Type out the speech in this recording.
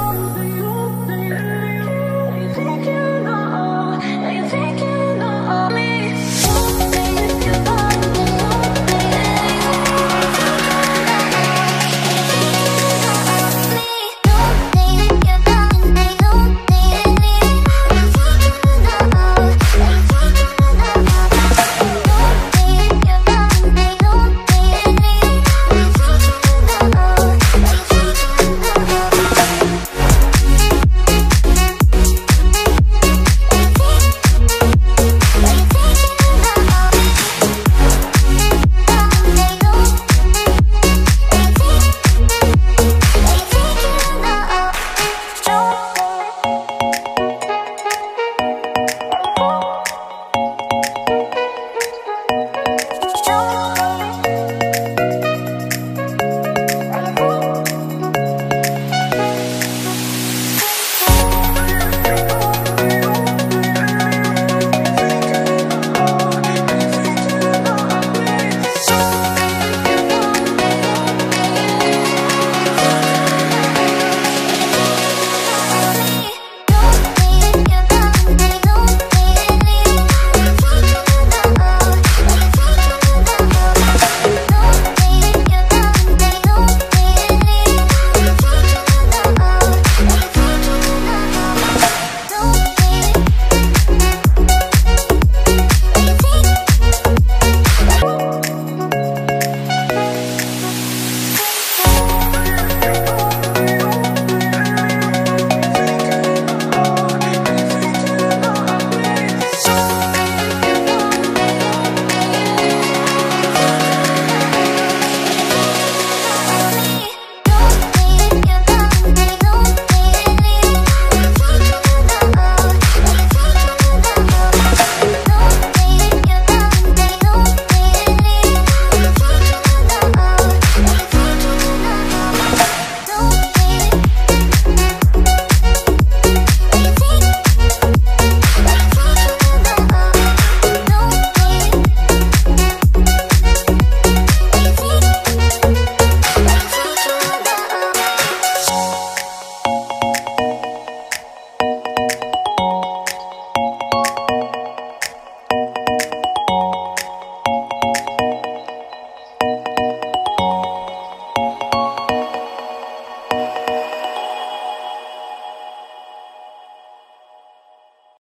Oh,